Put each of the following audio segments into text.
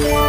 Yeah.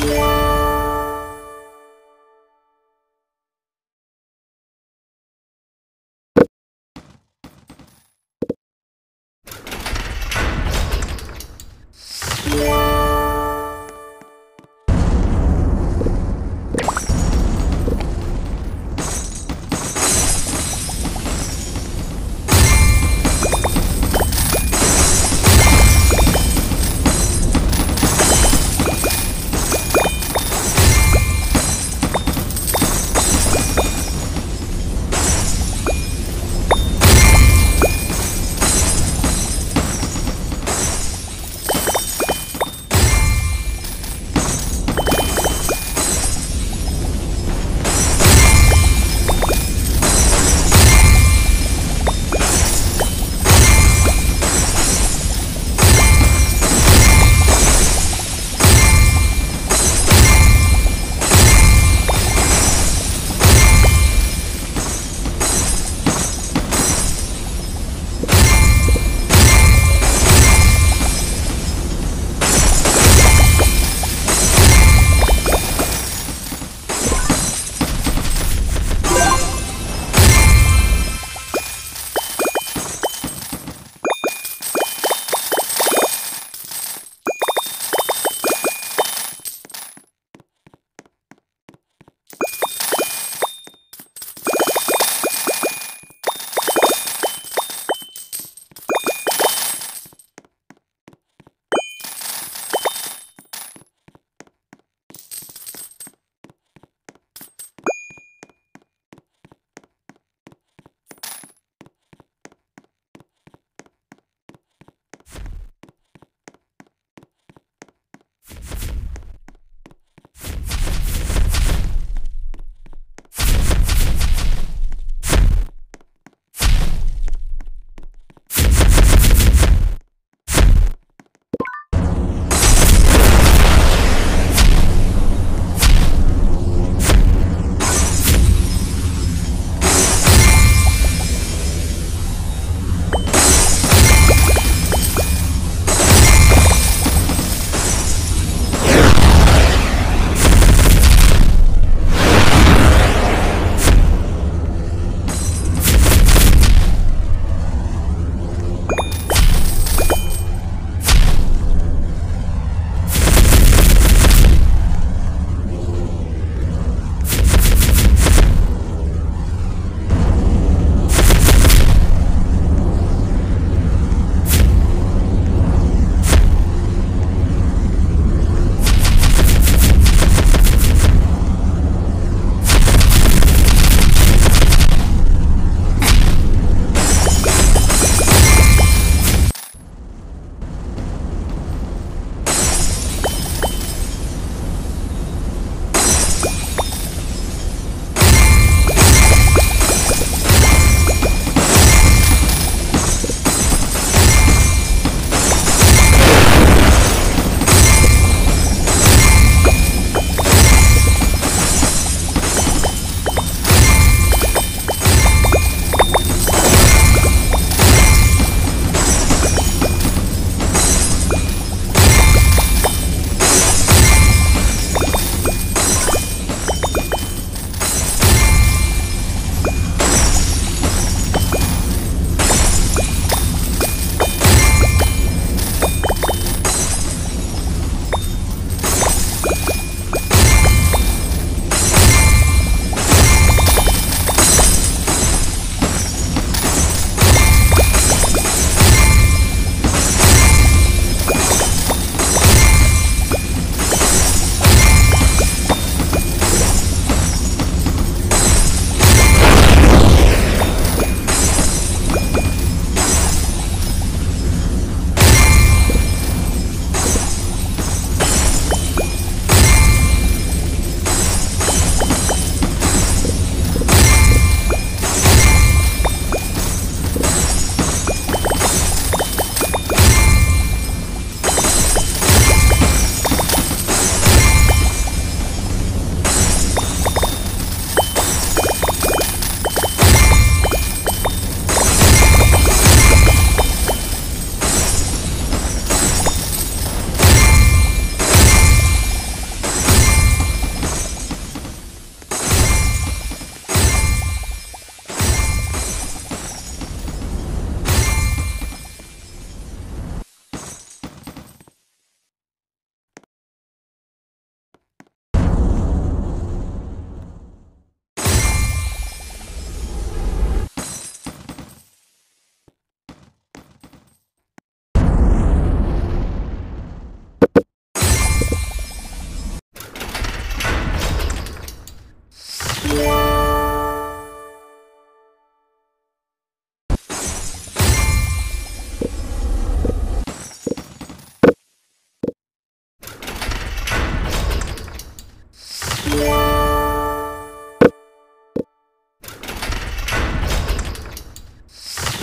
Yeah.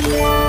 Yeah.